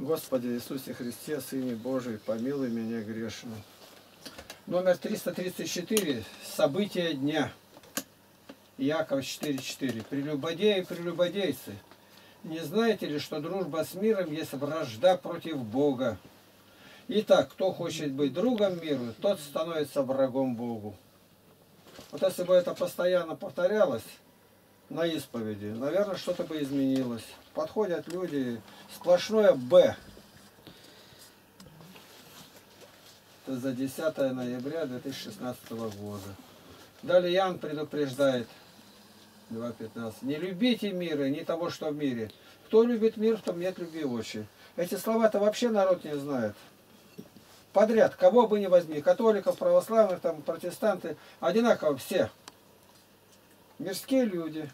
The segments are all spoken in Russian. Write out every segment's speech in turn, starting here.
Господи Иисусе Христе, Сыне Божий, помилуй меня грешную. Номер 334. События дня. Яков 4.4. Прелюбодеи, прелюбодейцы. Не знаете ли, что дружба с миром есть вражда против Бога? Итак, кто хочет быть другом миру, тот становится врагом Богу. Вот если бы это постоянно повторялось на исповеди, наверное, что-то бы изменилось. Подходят люди, сплошное «Б». Это за 10 ноября 2016 года. Далее Ян предупреждает, 2.15. Не любите мира, не того, что в мире. Кто любит мир, в том нет любви очи. Эти слова-то вообще народ не знает. Подряд, кого бы ни возьми, католиков, православных, там, протестанты, одинаково все. Мирские люди.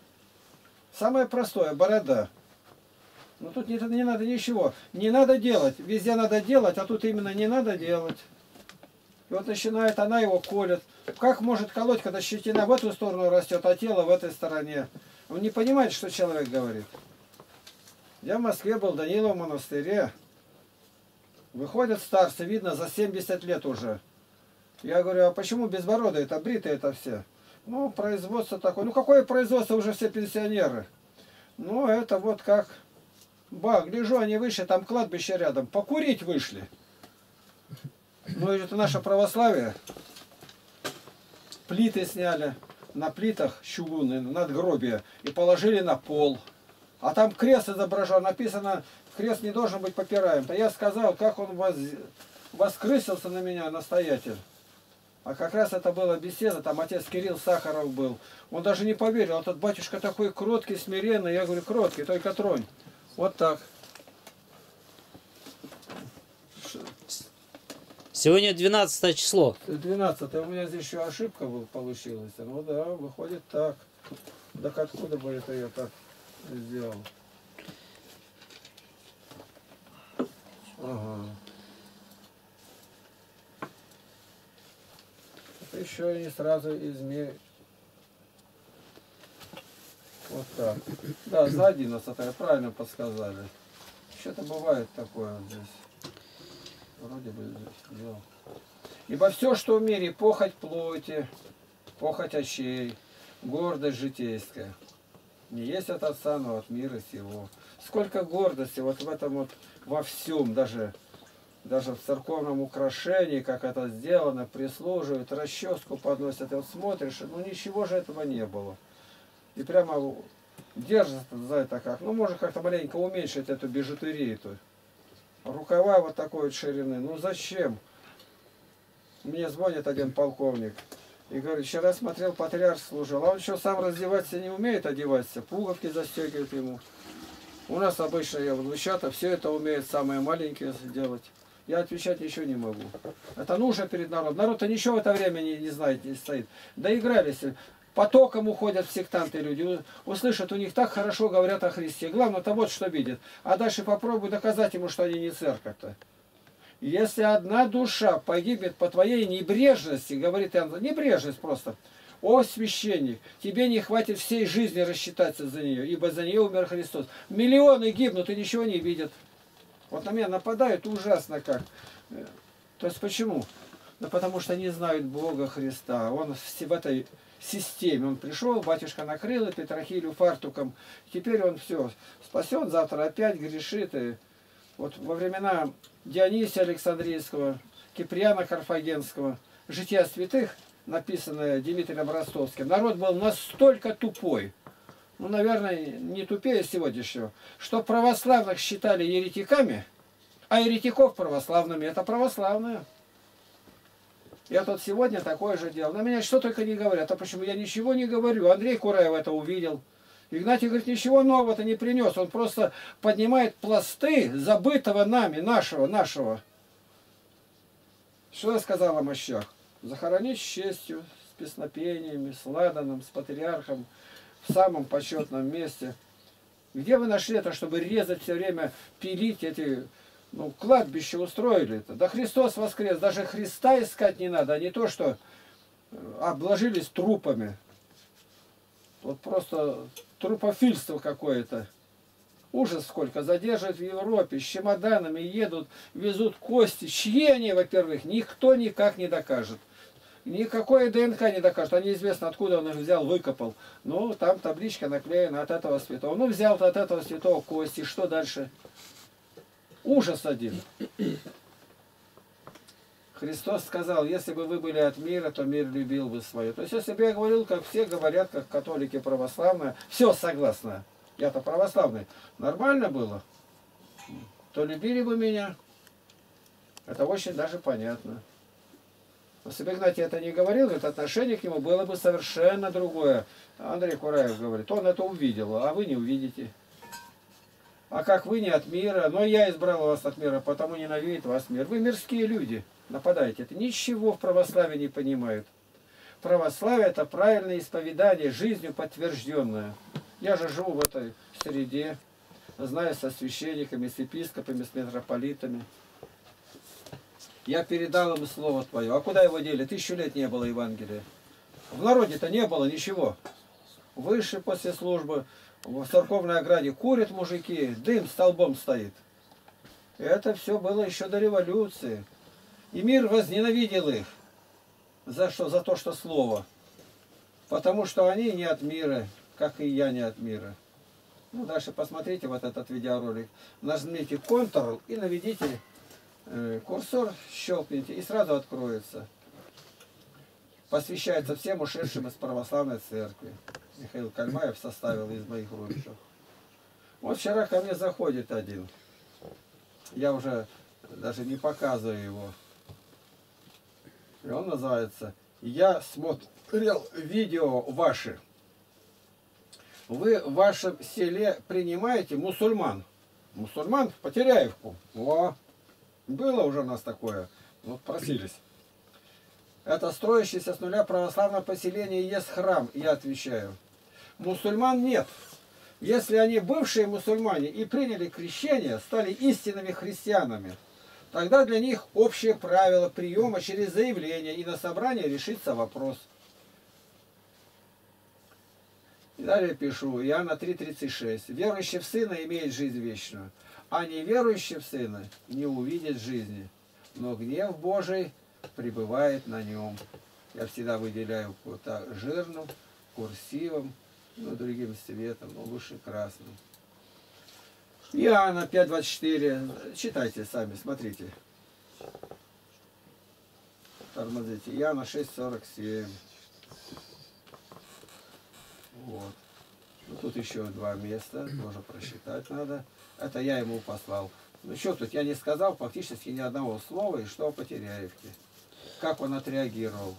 Самое простое, борода. Ну тут не, не надо ничего. Не надо делать. Везде надо делать, а тут именно не надо делать. И вот начинает, она его колет. Как может колоть, когда щетина в эту сторону растет, а тело в этой стороне? Он не понимает, что человек говорит. Я в Москве был в Даниловом монастыре. Выходят старцы, видно, за 70 лет уже. Я говорю, а почему безбородые это бритые это все? Ну, производство такое. Ну, какое производство, уже все пенсионеры? Ну, это вот как... Ба, гляжу, они вышли, там кладбище рядом. Покурить вышли. Ну, это наше православие. Плиты сняли на плитах чугунные, надгробия, и положили на пол. А там крест изображен, написано, крест не должен быть попираем. То я сказал, как он воз... воскрысился на меня, настоятель. А как раз это была беседа, там отец Кирилл Сахаров был. Он даже не поверил, этот батюшка такой кроткий, смиренный. Я говорю, кроткий, только тронь. Вот так. Сегодня 12 число. 12 у меня здесь еще ошибка получилась. Ну да, выходит так. Так откуда бы это я так сделал? Ага. Еще не сразу измерить. Вот так. Да, за 11 правильно подсказали. Что-то бывает такое здесь. Вроде бы здесь делал. Ибо все, что в мире, похоть плоти, похоть очей, гордость житейская. Не есть от Отца, но от мира сего. Сколько гордости вот в этом вот во всем, даже, даже в церковном украшении, как это сделано, прислуживают, расческу подносят. И вот смотришь, ну ничего же этого не было. И прямо держится за это как. Ну, может как-то маленько уменьшить эту бижутерию. -то. Рукава вот такой вот ширины. Ну зачем? Мне звонит один полковник. И говорит, вчера смотрел, патриарх служил. А он еще сам раздеваться не умеет одеваться. Пуговки застегивают ему. У нас обычно я внучата все это умеют самые маленькие сделать. Я отвечать ничего не могу. Это нужно перед народом. Народ-то ничего в это время не, не знает, не стоит. Доигрались. Потоком уходят сектанты люди. Услышат, у них так хорошо говорят о Христе. Главное-то вот что видят. А дальше попробуй доказать ему, что они не церковь-то. Если одна душа погибнет по твоей небрежности, говорит Иоанн, небрежность просто, о священник, тебе не хватит всей жизни рассчитаться за нее, ибо за нее умер Христос. Миллионы гибнут и ничего не видят. Вот на меня нападают ужасно как. То есть почему? Да потому что не знают Бога Христа. Он в этой системе. Он пришел, батюшка накрыл и Петрохилю фартуком. Теперь он все, спасен, завтра опять грешит. И вот во времена Дионисия Александрийского, Киприана Карфагенского, «Жития святых», написанное Дмитрием Ростовским, народ был настолько тупой, ну, наверное, не тупее сегодняшнего, что православных считали еретиками, а еретиков православными. Это православные. Я тут сегодня такое же делал. На меня что только не говорят. А почему? Я ничего не говорю. Андрей Кураев это увидел. Игнатий говорит, ничего нового-то не принес. Он просто поднимает пласты забытого нами, нашего, нашего. Что я сказал о мощах? Захоронить с честью, с песнопениями, с ладаном, с патриархом, в самом почетном месте. Где вы нашли это, чтобы резать все время, пилить эти, ну, кладбище устроили это? Да Христос воскрес, даже Христа искать не надо, а не то, что э, обложились трупами. Вот просто трупофильство какое-то. Ужас сколько. Задерживают в Европе, с чемоданами едут, везут кости. Чьи они, во-первых, никто никак не докажет. Никакое ДНК не докажет. А неизвестно, откуда он их взял, выкопал. Ну, там табличка наклеена от этого святого. Ну, взял от этого святого кости. Что дальше? Ужас один. Христос сказал, если бы вы были от мира, то мир любил бы свое. То есть, если бы я говорил, как все говорят, как католики православные, все согласно, я-то православный, нормально было, то любили бы меня. Это очень даже понятно. Если Игнатий это не говорил, говорит, отношение к нему было бы совершенно другое. Андрей Кураев говорит, он это увидел, а вы не увидите. А как вы не от мира, но я избрал вас от мира, потому ненавидит вас мир. Вы мирские люди, нападаете. Это ничего в православии не понимают. Православие это правильное исповедание, жизнью подтвержденное. Я же живу в этой среде, знаю со священниками, с епископами, с митрополитами. Я передал им слово твое. А куда его дели? Тысячу лет не было Евангелия. В народе-то не было ничего. Выше после службы в церковной ограде курят мужики, дым столбом стоит. Это все было еще до революции. И мир возненавидел их. За что? За то, что слово. Потому что они не от мира, как и я не от мира. Ну, дальше посмотрите вот этот видеоролик. Нажмите Ctrl и наведите курсор, щелкните, и сразу откроется. Посвящается всем ушедшим из православной церкви. Михаил Кальмаев составил из моих роликов. Вот вчера ко мне заходит один. Я уже даже не показываю его. И он называется «Я смотрел видео ваши». Вы в вашем селе принимаете мусульман. Мусульман в Потеряевку. О, было уже у нас такое. Вот просились. Это строящееся с нуля православное поселение есть храм, я отвечаю. Мусульман нет. Если они бывшие мусульмане и приняли крещение, стали истинными христианами, тогда для них общее правило приема через заявление и на собрании решится вопрос. И далее пишу, Иоанна 3,36. Верующий в Сына имеет жизнь вечную, а неверующий в Сына не увидит жизни, но гнев Божий пребывает на нем. Я всегда выделяю вот так жирным, курсивом, ну, другим цветом, но лучше красным. Иоанна 5.24. Читайте сами, смотрите. Тормозите. Иоанна 6.47. Вот. Ну, тут еще два места, тоже просчитать надо. Это я ему послал. Ну что тут, я не сказал фактически ни одного слова, и что по Теряевке. Как он отреагировал.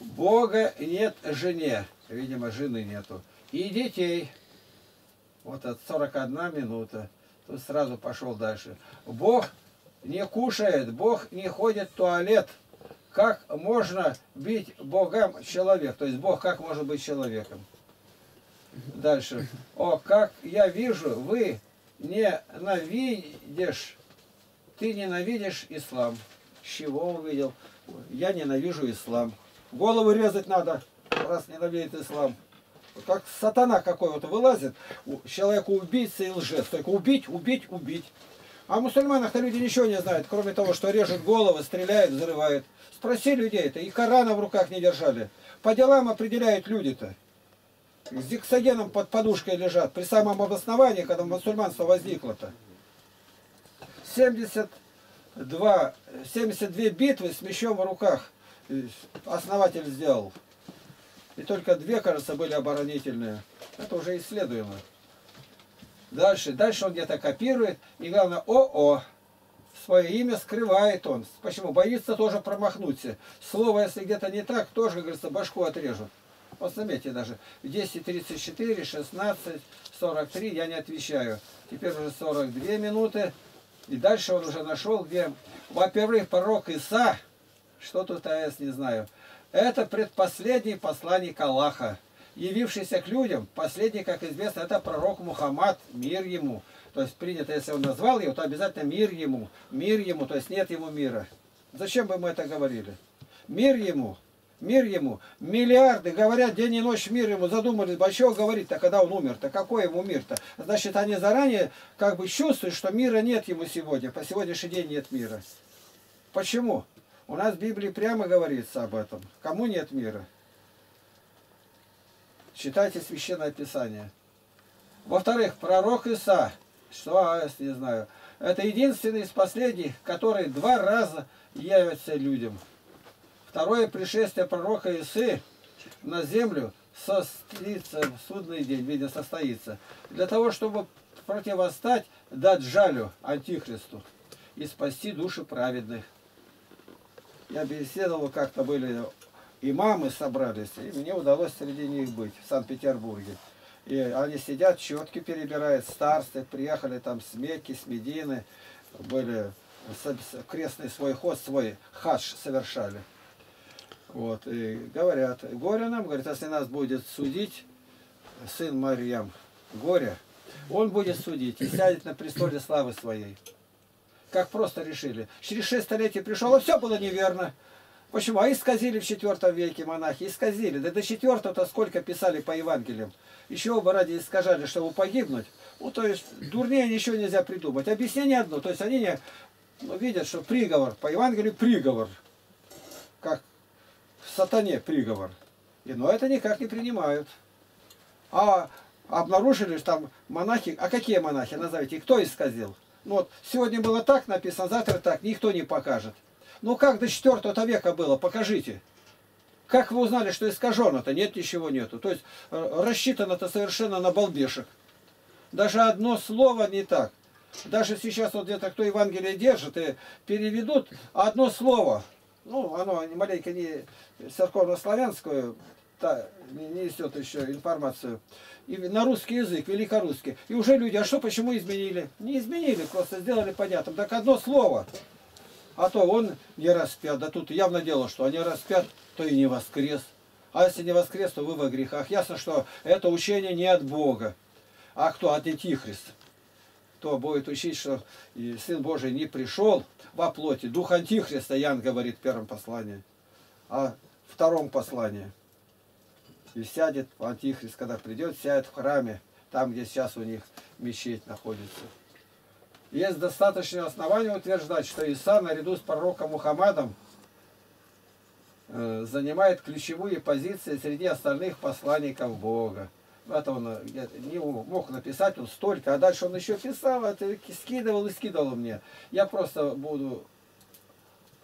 Бога нет жене. Видимо, жены нету. И детей. Вот от 41 минута. Тут сразу пошел дальше. Бог не кушает, Бог не ходит в туалет. Как можно быть Богом человек? То есть Бог как может быть человеком? Дальше. О, как я вижу, вы ненавидишь, ты ненавидишь ислам. Чего увидел? Я ненавижу ислам. Голову резать надо, раз ненавидит ислам. Как сатана какой-то вылазит, человеку убийца и лжец. Только убить, убить, убить. А мусульманах-то люди ничего не знают, кроме того, что режут головы, стреляют, взрывают. Спроси людей-то, и Корана в руках не держали. По делам определяют люди-то. С диксогеном под подушкой лежат, при самом обосновании, когда мусульманство возникло-то. 72, 72 битвы с мечом в руках основатель сделал. И только две, кажется, были оборонительные. Это уже исследуемо. Дальше, дальше он где-то копирует. И главное, о-о, свое имя скрывает он. Почему? Боится тоже промахнуться. Слово, если где-то не так, тоже, говорится, башку отрежут. Вот заметьте даже, в 10.34, 16, 43 я не отвечаю. Теперь уже 42 минуты. И дальше он уже нашел, где, во-первых, пророк Иса, что тут я не знаю, это предпоследний посланник Аллаха, явившийся к людям. Последний, как известно, это пророк Мухаммад, мир ему. То есть принято, если он назвал его, то обязательно мир ему. Мир ему, то есть нет ему мира. Зачем бы мы это говорили? Мир ему. Мир ему. Миллиарды говорят день и ночь мир ему. Задумались, большого говорит-то, когда он умер-то. Какой ему мир-то? Значит, они заранее как бы чувствуют, что мира нет ему сегодня. По сегодняшний день нет мира. Почему? У нас в Библии прямо говорится об этом. Кому нет мира? Читайте Священное Писание. Во-вторых, пророк Иса, что, а, не знаю, это единственный из последних, который два раза явится людям. Второе пришествие пророка Исы на землю состоится в судный день, видно, состоится. Для того, чтобы противостать дать жалю антихристу и спасти души праведных. Я беседовал, как-то были имамы собрались, и мне удалось среди них быть в Санкт-Петербурге. И они сидят, четки перебирают, старцы, приехали там с Мекки, с Медины, были крестный свой ход, свой хадж совершали. Вот, и говорят, горе нам, говорит, если нас будет судить сын Марьям, горе, он будет судить и сядет на престоле славы своей. Как просто решили. Через шесть столетий пришел, а все было неверно. Почему? А исказили в четвертом веке монахи, исказили. Да до четвертого-то сколько писали по Евангелиям. Еще бы ради искажали, чтобы погибнуть. Ну, то есть, дурнее ничего нельзя придумать. Объяснение одно. То есть, они не, ну, видят, что приговор, по Евангелию приговор. Как сатане приговор. И, но это никак не принимают. А обнаружили, там монахи, а какие монахи, назовите, кто исказил? Ну вот, сегодня было так написано, завтра так, никто не покажет. Ну как до 4 века было, покажите. Как вы узнали, что искажено-то? Нет, ничего нету. То есть э, рассчитано-то совершенно на балбешек. Даже одно слово не так. Даже сейчас вот где-то кто Евангелие держит и переведут одно слово. Ну, оно маленько не церковно-славянскую, та, не несет еще информацию. И на русский язык, великорусский. И уже люди, а что, почему изменили? Не изменили, просто сделали понятным. Так одно слово. А то он не распят. Да тут явно дело, что они распят, то и не воскрес. А если не воскрес, то вы во грехах. Ясно, что это учение не от Бога. А кто? От Антихрист. Кто будет учить, что Сын Божий не пришел во плоти. Дух Антихриста, Ян говорит в первом послании. А в втором послании. И сядет Антихрист, когда придет, сядет в храме, там, где сейчас у них мечеть находится. Есть достаточное основание утверждать, что Иса наряду с пророком Мухаммадом э, занимает ключевые позиции среди остальных посланников Бога. Это он э, не мог написать он столько, а дальше он еще писал, это скидывал и скидывал мне. Я просто буду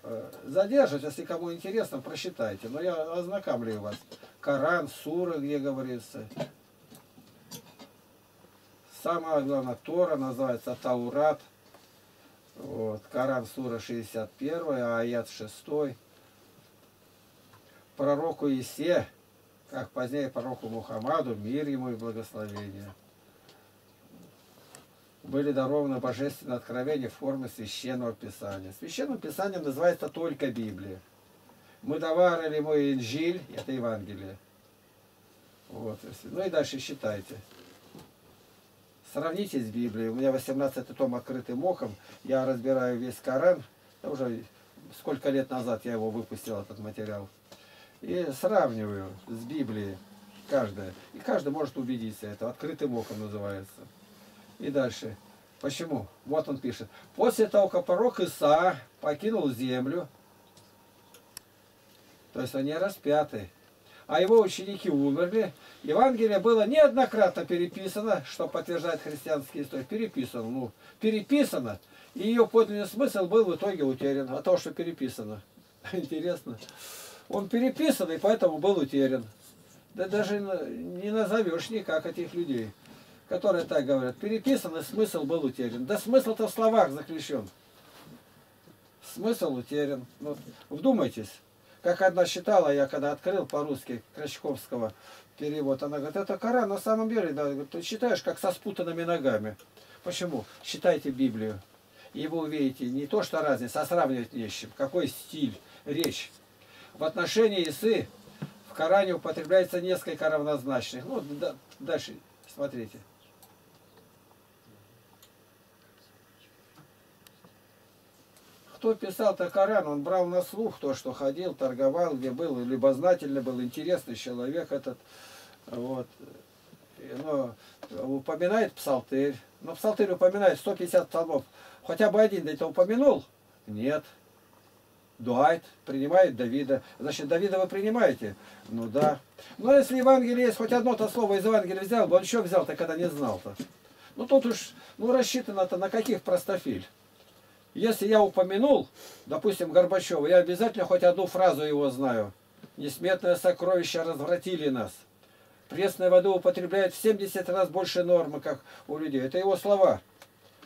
э, задерживать, если кому интересно, прочитайте. Но я ознакомлю вас. Коран, Сура, где говорится. Самое главное, Тора называется Таурат. Вот, Коран, Сура 61, аят 6. Пророку Исе, как позднее пророку Мухаммаду, мир ему и благословение. Были дарованы божественные откровения в форме священного писания. Священным писанием называется только Библия. Мы давали ему Инжиль, это Евангелие. Вот. Ну и дальше считайте. Сравните с Библией. У меня 18 том открытым мохом. Я разбираю весь Коран. Это уже сколько лет назад я его выпустил, этот материал. И сравниваю с Библией каждое. И каждый может убедиться. Это открытым мохом называется. И дальше. Почему? Вот он пишет. После того, как пророк Иса покинул землю, то есть они распяты, а его ученики умерли. Евангелие было неоднократно переписано, что подтверждает христианский истории. Переписано. Ну, переписано. И ее подлинный смысл был в итоге утерян. А то, что переписано. Интересно. Он переписан, и поэтому был утерян. Да даже не назовешь никак этих людей, которые так говорят. Переписан, и смысл был утерян. Да смысл-то в словах заключен. Смысл утерян. Вот, вдумайтесь. Как одна считала, я когда открыл по-русски Крачковского перевод, она говорит, это Коран на самом деле, да, ты читаешь как со спутанными ногами. Почему? Читайте Библию. И вы увидите не то, что разница, а сравнивать не с чем. Какой стиль, речь. В отношении Исы в Коране употребляется несколько равнозначных. Ну, да, дальше смотрите. кто писал-то Коран, он брал на слух то, что ходил, торговал, где был, любознательный был, интересный человек этот. Вот. Но упоминает псалтырь. Но псалтырь упоминает 150 псалмов. Хотя бы один это упомянул? Нет. Дуайт принимает Давида. Значит, Давида вы принимаете? Ну да. Но если Евангелие есть, хоть одно-то слово из Евангелия взял бы, он еще взял-то, когда не знал-то. Ну тут уж, ну рассчитано-то на каких простофиль. Если я упомянул, допустим, Горбачева, я обязательно хоть одну фразу его знаю. Несметное сокровище развратили нас. Пресная вода употребляет в 70 раз больше нормы, как у людей. Это его слова.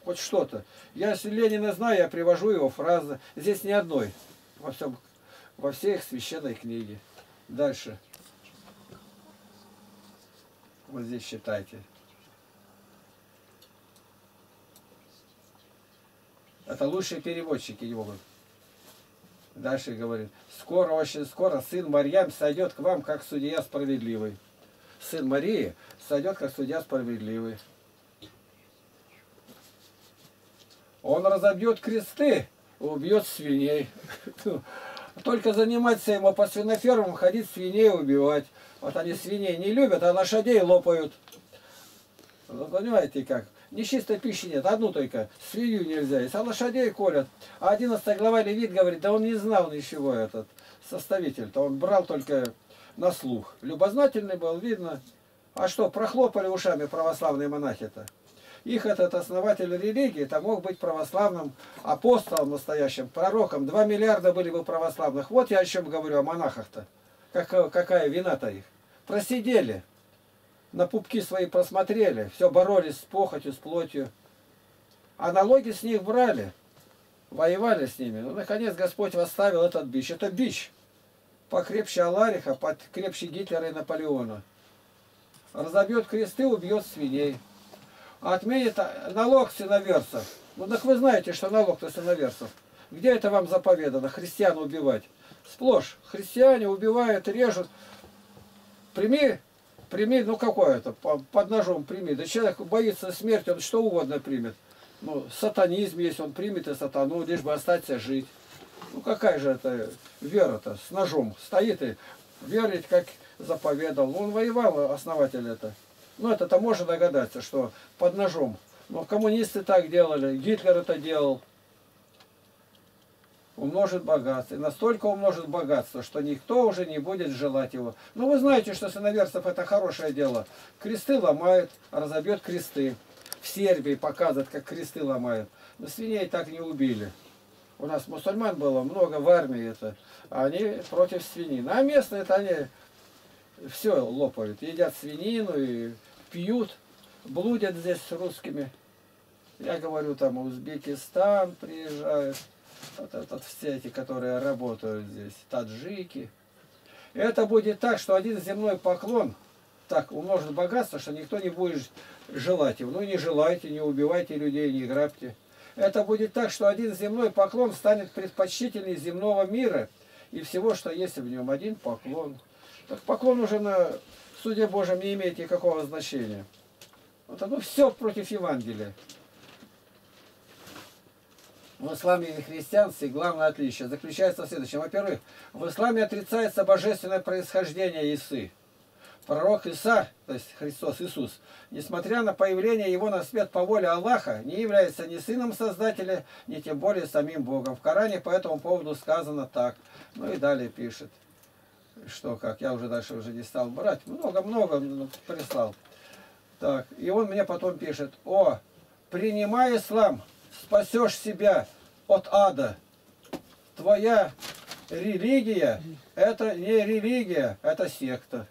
Хоть что-то. Я, если Ленина знаю, я привожу его фразы. Здесь ни одной. Во, всем, во всей их священной книге. Дальше. Вот здесь считайте. Это лучшие переводчики его. Дальше говорит, скоро, очень скоро сын Марьям сойдет к вам, как судья справедливый. Сын Марии сойдет, как судья справедливый. Он разобьет кресты, убьет свиней. Только заниматься ему по свинофермам, ходить свиней убивать. Вот они свиней не любят, а лошадей лопают. Вы понимаете как? Нечистой пищи нет, одну только, свинью нельзя есть, а лошадей колят. А 11 глава Левит говорит, да он не знал ничего этот составитель-то, он брал только на слух. Любознательный был, видно. А что, прохлопали ушами православные монахи-то? Их этот основатель религии, это мог быть православным апостолом настоящим, пророком. Два миллиарда были бы православных. Вот я о чем говорю, о монахах-то. Как, какая вина-то их. Просидели на пупки свои просмотрели, все боролись с похотью, с плотью. А налоги с них брали, воевали с ними. Ну, наконец Господь восставил этот бич. Это бич. Покрепче Алариха, покрепче Гитлера и Наполеона. Разобьет кресты, убьет свиней. Отменит налог с иноверцев. Ну так вы знаете, что налог-то с иноверцев. Где это вам заповедано? Христиан убивать. Сплошь. Христиане убивают, режут. Прими Прими, ну какое это, под ножом прими. Да человек боится смерти, он что угодно примет. Ну, сатанизм есть, он примет и сатану, лишь бы остаться жить. Ну какая же это вера-то, с ножом стоит и верить, как заповедал. Он воевал, основатель это. Ну это-то можно догадаться, что под ножом. Но коммунисты так делали, Гитлер это делал умножит богатство. И настолько умножит богатство, что никто уже не будет желать его. Но вы знаете, что сыноверцев это хорошее дело. Кресты ломают, разобьет кресты. В Сербии показывают, как кресты ломают. Но свиней так не убили. У нас мусульман было много в армии это. А они против свинины. А местные это они все лопают. Едят свинину и пьют. Блудят здесь с русскими. Я говорю, там Узбекистан приезжают вот этот, все эти, которые работают здесь, таджики. Это будет так, что один земной поклон так умножит богатство, что никто не будет желать его. Ну не желайте, не убивайте людей, не грабьте. Это будет так, что один земной поклон станет предпочтительней земного мира и всего, что есть в нем. Один поклон. Так поклон уже на суде Божьем не имеет никакого значения. Вот оно все против Евангелия. В исламе и христианстве главное отличие заключается в следующем. Во-первых, в исламе отрицается божественное происхождение Исы. Пророк Иса, то есть Христос Иисус, несмотря на появление его на свет по воле Аллаха, не является ни сыном Создателя, ни тем более самим Богом. В Коране по этому поводу сказано так. Ну и далее пишет, что как, я уже дальше уже не стал брать, много-много прислал. Так, и он мне потом пишет, о, принимай ислам, спасешь себя от ада. Твоя религия – это не религия, это секта.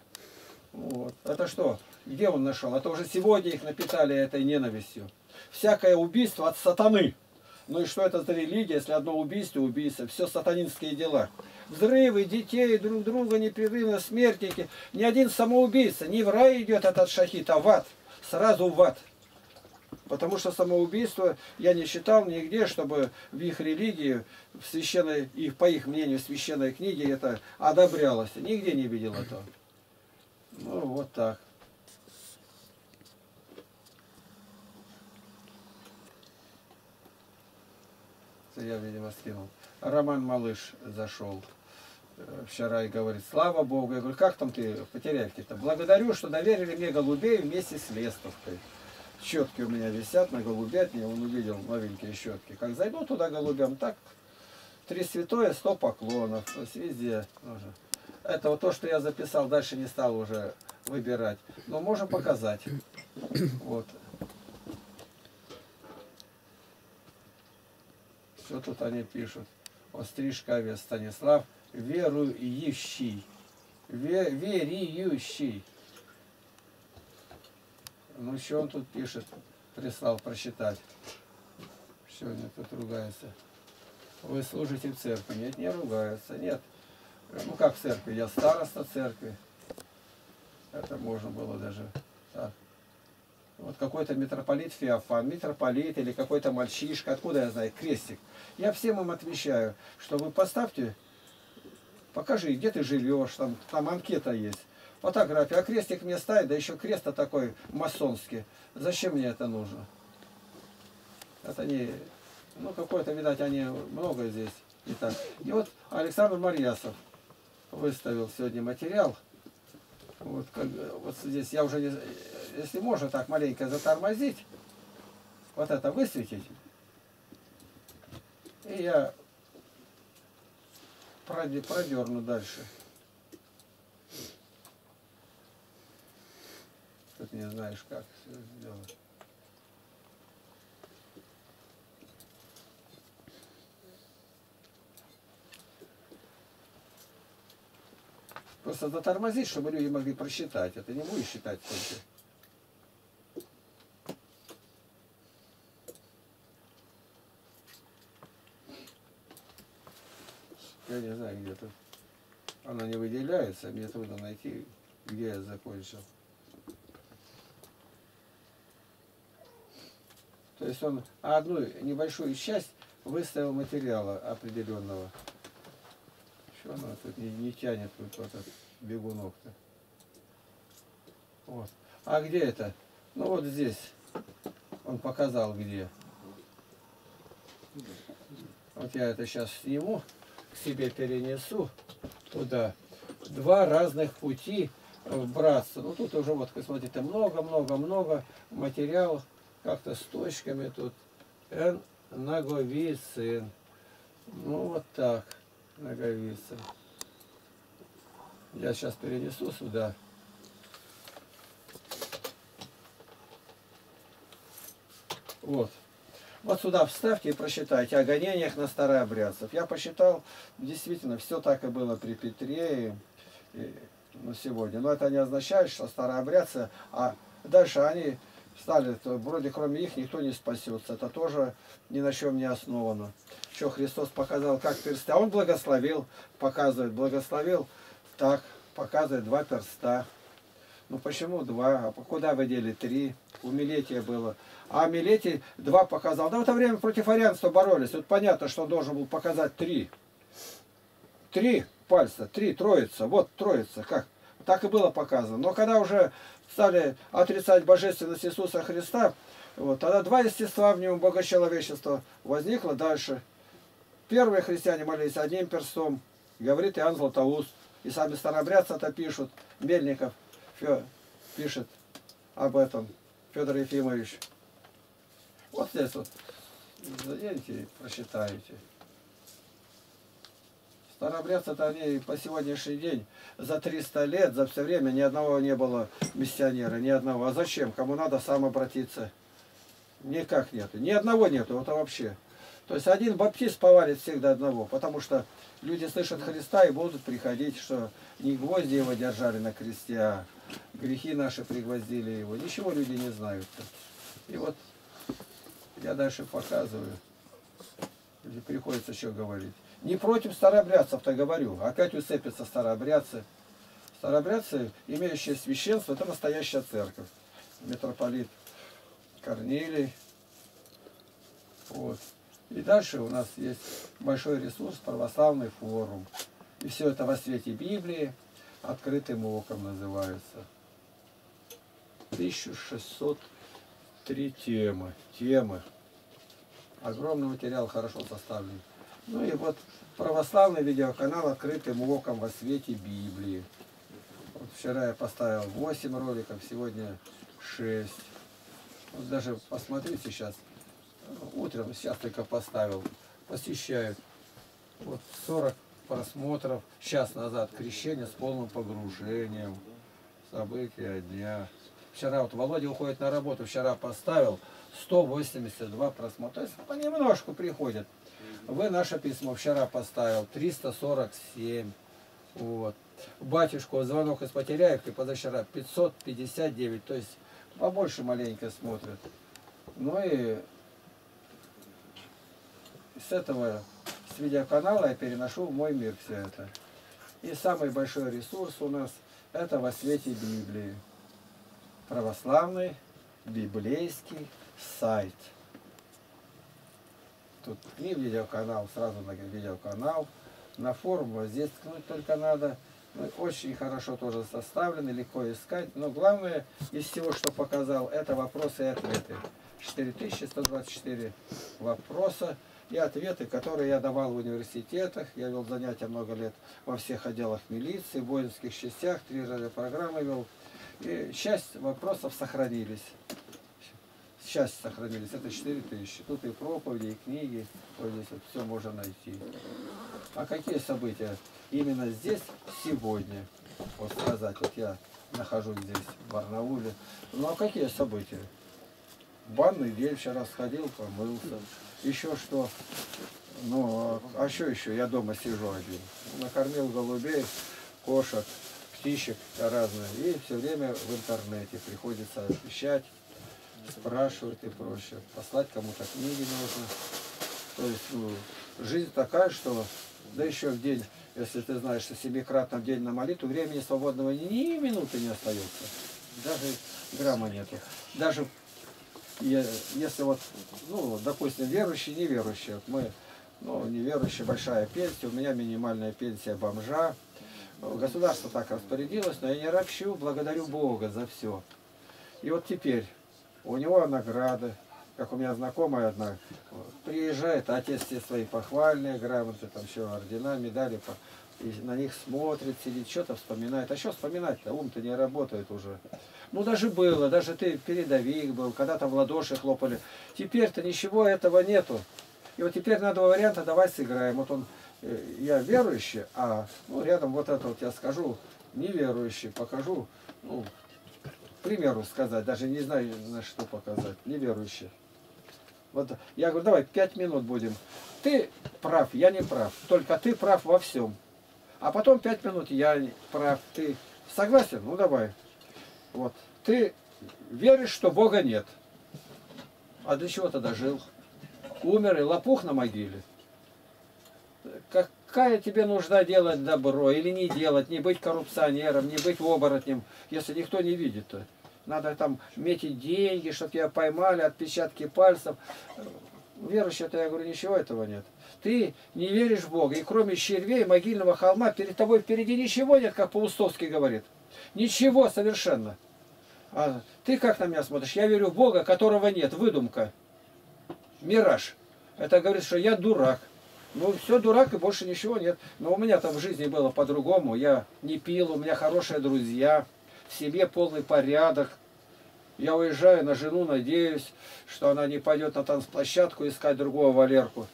Вот. Это что? Где он нашел? Это уже сегодня их напитали этой ненавистью. Всякое убийство от сатаны. Ну и что это за религия, если одно убийство, убийство, все сатанинские дела. Взрывы детей, друг друга непрерывно, смертники. Ни один самоубийца не в рай идет этот шахит, а в ад. Сразу в ад. Потому что самоубийство я не считал нигде, чтобы в их религии, в священной, их, по их мнению, в священной книге это одобрялось. Нигде не видел этого. Ну, вот так. Это я, видимо, скинул. Роман Малыш зашел вчера и говорит, слава Богу. Я говорю, как там ты в Потеряевке-то? Благодарю, что доверили мне голубей вместе с Лестовкой. Щетки у меня висят на голубятне, он увидел новенькие щетки. Как зайду туда голубям, так три святое, сто поклонов. То есть везде. Это вот то, что я записал, дальше не стал уже выбирать. Но можем показать. Вот. Что тут они пишут? Острижковец Станислав, верующий. Ве, верующий. Ну, что он тут пишет? Прислал прочитать. Сегодня тут ругается. Вы служите в церкви. Нет, не ругаются. Нет. Ну, как в церкви? Я староста церкви. Это можно было даже так. Вот какой-то митрополит Феофан, митрополит или какой-то мальчишка, откуда я знаю, крестик. Я всем им отвечаю, что вы поставьте, покажи, где ты живешь, там, там анкета есть. Фотография, а крестик мне ставит, да еще крест такой масонский. Зачем мне это нужно? Это не, ну какой-то, видать, они много здесь и так. И вот Александр Марьясов выставил сегодня материал. Вот, как, вот здесь я уже, не, если можно так маленько затормозить, вот это высветить, и я продерну дальше. Тут не знаешь, как сделать. Просто затормозить, чтобы люди могли просчитать. Это не будешь считать только. Я не знаю, где тут. Она не выделяется, мне трудно найти, где я закончил. То есть он одну небольшую часть выставил материала определенного. Что она тут не, не тянет вот этот бегунок-то? Вот. А где это? Ну вот здесь. Он показал где. Вот я это сейчас сниму, себе перенесу туда. Два разных пути браться. Ну тут уже вот, смотрите, много-много-много материалов. Как-то с точками тут. Н. Наговицын. Ну вот так ноговицы. Я сейчас перенесу сюда. Вот. Вот сюда вставьте и просчитайте о гонениях на старообрядцев. Я посчитал, действительно, все так и было при Петре и, и, ну, сегодня. Но это не означает, что старообрядцы, а дальше они стали, то вроде кроме их никто не спасется. Это тоже ни на чем не основано. Что Христос показал, как персты. А Он благословил, показывает, благословил, так, показывает два перста. Ну почему два? Куда вы дели? Три. У Милетия было. А Милетий два показал. Да в это время против арианства боролись. Тут понятно, что он должен был показать три. Три пальца, три, троица. Вот троица. Как? Так и было показано. Но когда уже стали отрицать божественность Иисуса Христа, вот, тогда два естества в нем, богочеловечество, возникло дальше. Первые христиане молились одним перстом, говорит Иоанн Златоуст. И сами старобрядцы это пишут. Мельников Фё, пишет об этом, Федор Ефимович. Вот здесь вот заденьте и прочитаете. Старообрядцы-то они по сегодняшний день за 300 лет, за все время ни одного не было миссионера, ни одного. А зачем? Кому надо сам обратиться? Никак нету. Ни одного нету, это вообще. То есть один баптист повалит всех до одного, потому что люди слышат Христа и будут приходить, что не гвозди его держали на кресте, а грехи наши пригвоздили его. ничего люди не знают. И вот я дальше показываю. Приходится еще говорить. Не против старообрядцев-то говорю. Опять уцепятся старообрядцы. Старообрядцы, имеющие священство, это настоящая церковь. Митрополит Корнилий. Вот. И дальше у нас есть большой ресурс, православный форум. И все это во свете Библии, открытым оком называется. 1603 темы. Темы. Огромный материал, хорошо составлен. Ну и вот православный видеоканал «Открытым оком во свете Библии». Вот вчера я поставил 8 роликов, сегодня 6. Вот даже посмотрите сейчас, утром сейчас только поставил, посещают. Вот 40 просмотров, час назад крещение с полным погружением, события дня. Вчера вот Володя уходит на работу, вчера поставил 182 просмотра. То есть понемножку приходят. Вы наше письмо вчера поставил 347. Вот. Батюшку звонок из Потеряевки позавчера 559. То есть побольше маленько смотрят. Ну и с этого, с видеоканала я переношу в мой мир все это. И самый большой ресурс у нас это во свете Библии. Православный библейский сайт. Тут не видеоканал, сразу на видеоканал. На форум вот здесь ткнуть только надо. Ну, очень хорошо тоже составлен, легко искать. Но главное из всего, что показал, это вопросы и ответы. 4124 вопроса и ответы, которые я давал в университетах. Я вел занятия много лет во всех отделах милиции, в воинских частях, три радиопрограммы вел. И часть вопросов сохранились. Часть сохранились. Это 4 тысячи. Тут и проповеди, и книги. Вот здесь вот все можно найти. А какие события? Именно здесь, сегодня. Вот сказать, вот я нахожусь здесь, в Барнауле. Ну а какие события? Банный день вчера сходил, помылся. Еще что? Ну, а что еще? Я дома сижу один. Накормил голубей, кошек, птичек разные. И все время в интернете приходится освещать, спрашивать и прочее. Послать кому-то книги нужно. То есть, ну, жизнь такая, что, да еще в день, если ты знаешь, что семикратно в день на молитву, времени свободного ни минуты не остается. Даже грамма нету. Даже если вот, ну, допустим, верующие, неверующие, вот мы, ну, неверующие, большая пенсия, у меня минимальная пенсия бомжа, государство так распорядилось, но я не ропщу, благодарю Бога за все. И вот теперь у него награды, как у меня знакомая одна, приезжает, отец все свои похвальные грамоты, там все ордена, медали, и на них смотрит, сидит, что-то вспоминает. А что вспоминать-то? Ум-то не работает уже. Ну, даже было, даже ты передовик был, когда-то в ладоши хлопали. Теперь-то ничего этого нету. И вот теперь на два варианта давай сыграем. Вот он, э, я верующий, а ну, рядом вот это вот я скажу, неверующий, покажу, ну, к примеру сказать, даже не знаю, на что показать, неверующий. Вот я говорю, давай пять минут будем. Ты прав, я не прав, только ты прав во всем. А потом пять минут я прав, ты согласен? Ну давай. Вот. Ты веришь, что Бога нет. А для чего тогда жил? Умер и лопух на могиле. Какая тебе нужда делать добро или не делать, не быть коррупционером, не быть оборотнем, если никто не видит-то? Надо там метить деньги, чтобы тебя поймали, отпечатки пальцев. Верующий-то, я говорю, ничего этого нет. Ты не веришь в Бога, и кроме червей, могильного холма, перед тобой впереди ничего нет, как Паустовский говорит. Ничего совершенно. А ты как на меня смотришь? Я верю в Бога, которого нет, выдумка. Мираж. Это говорит, что я дурак. Ну, все дурак и больше ничего нет. Но у меня там в жизни было по-другому. Я не пил, у меня хорошие друзья, в семье полный порядок. Я уезжаю на жену, надеюсь, что она не пойдет на танцплощадку искать другого Валерку.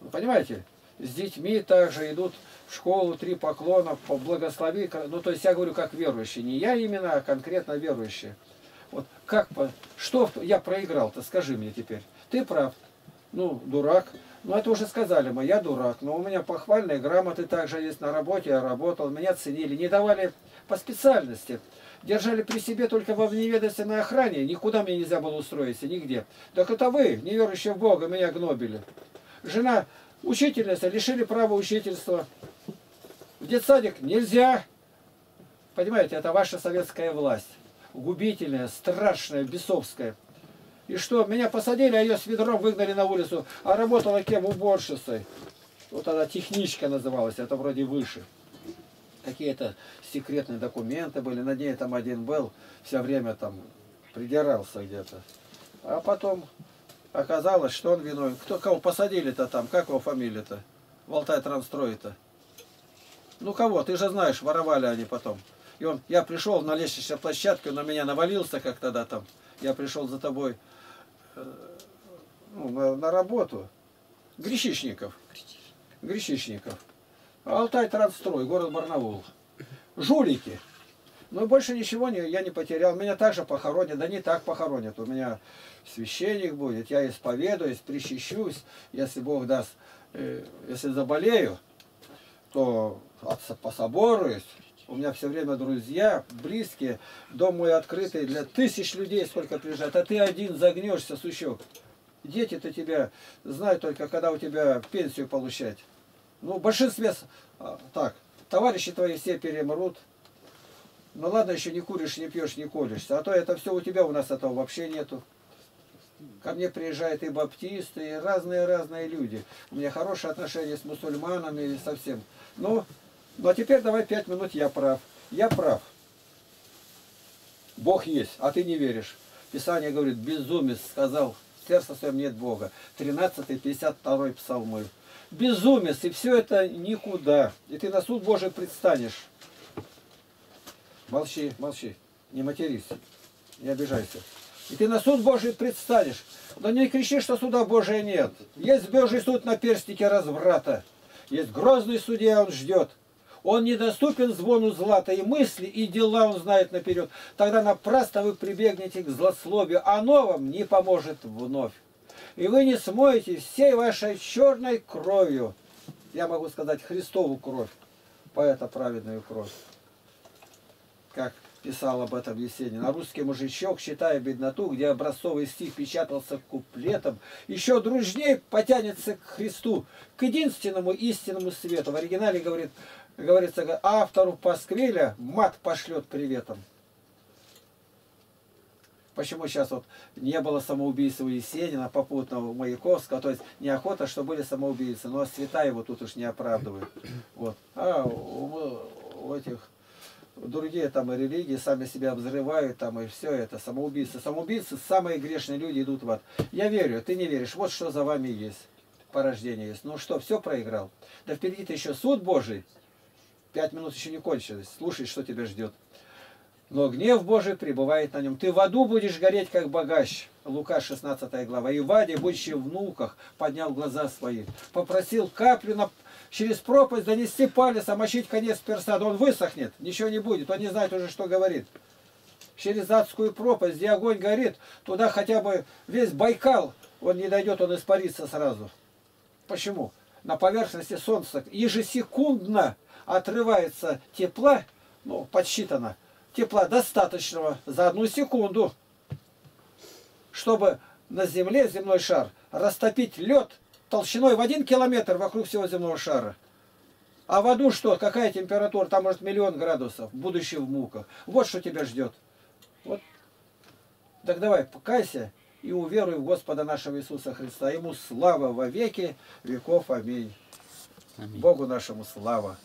Вы понимаете? С детьми также идут в школу, три поклона, благослови. Ну, то есть я говорю как верующий. Не я именно, а конкретно верующий. Вот как, что я проиграл-то, скажи мне теперь. Ты прав. Ну, дурак. Ну, это уже сказали мы, я дурак. Но у меня похвальные грамоты также есть на работе, я работал, меня ценили. Не давали по специальности. Держали при себе только во вневедомственной охране. Никуда мне нельзя было устроиться, нигде. Так это вы, неверующие в Бога, меня гнобили. Жена учительница, лишили права учительства. В детсадик нельзя. Понимаете, это ваша советская власть. Губительная, страшная, бесовская. И что, меня посадили, а ее с ведром выгнали на улицу. А работала кем? Уборщицей. Вот она техничка называлась, это вроде выше. Какие-то секретные документы были, на ней там один был, все время там придирался где-то. А потом Оказалось, что он виновен. Кто кого посадили-то там? Как его фамилия-то? В Алтай Трансстрое-то. Ну кого? Ты же знаешь, воровали они потом. И он, я пришел на лестничной площадке, он на меня навалился, как тогда там. Я пришел за тобой э, ну, на, на работу. Гречишников. Гречишников. Алтай Трансстрой, город Барнаул. Жулики. Но больше ничего не, я не потерял. Меня также похоронят, да не так похоронят. У меня священник будет, я исповедуюсь, причащусь, если Бог даст. Э, если заболею, то пособоруюсь. У меня все время друзья, близкие, дом мой открытый для тысяч людей, сколько приезжает. А ты один загнешься, сучок. Дети-то тебя знают только, когда у тебя пенсию получать. Ну, в большинстве, а, так, товарищи твои все перемрут. Ну ладно, еще не куришь, не пьешь, не колешься. А то это все у тебя, у нас этого вообще нету. Ко мне приезжают и баптисты, и разные-разные люди. У меня хорошие отношения с мусульманами и со всем. Ну, ну а теперь давай пять минут я прав. Я прав. Бог есть, а ты не веришь. Писание говорит, безумец сказал, в сердце своем нет Бога. 13-52 псалмы. Безумец, и все это никуда. И ты на суд Божий предстанешь. Молчи, молчи, не матерись, не обижайся. И ты на суд Божий предстанешь. Но не кричи, что суда Божия нет. Есть Божий суд на перстике разврата. Есть грозный судья, он ждет. Он недоступен звону злата, и мысли, и дела он знает наперед. Тогда напрасно вы прибегнете к злословию, оно вам не поможет вновь. И вы не смоете всей вашей черной кровью, я могу сказать, Христову кровь, поэта праведную кровь. Как писал об этом Есенин. А русский мужичок, считая бедноту, где образцовый стих печатался куплетом, еще дружнее потянется к Христу, к единственному истинному свету. В оригинале говорит, говорится, автору Пасквиля мат пошлет приветом. Почему сейчас вот не было самоубийства Есенина, попутного Маяковского, то есть неохота, что были самоубийцы, но свята его тут уж не оправдывают. Вот. А у, у этих другие там и религии сами себя взрывают, там и все это, самоубийцы. Самоубийцы, самые грешные люди идут в ад. Я верю, ты не веришь, вот что за вами есть, порождение есть. Ну что, все проиграл? Да впереди-то еще суд Божий. Пять минут еще не кончилось. Слушай, что тебя ждет. Но гнев Божий пребывает на нем. Ты в аду будешь гореть, как богач. Лука 16 глава. И Ваде, будучи в внуках, поднял глаза свои. Попросил каплю на через пропасть донести палец, омочить конец перса, да он высохнет, ничего не будет, он не знает уже, что говорит. Через адскую пропасть, где огонь горит, туда хотя бы весь Байкал, он не дойдет, он испарится сразу. Почему? На поверхности Солнца ежесекундно отрывается тепла, ну, подсчитано, тепла достаточного за одну секунду, чтобы на Земле, земной шар, растопить лед толщиной в один километр вокруг всего земного шара. А в аду что? Какая температура? Там может миллион градусов, будущее в муках. Вот что тебя ждет. Вот. Так давай, покайся и уверуй в Господа нашего Иисуса Христа. Ему слава во веки веков. Аминь. Аминь. Богу нашему слава.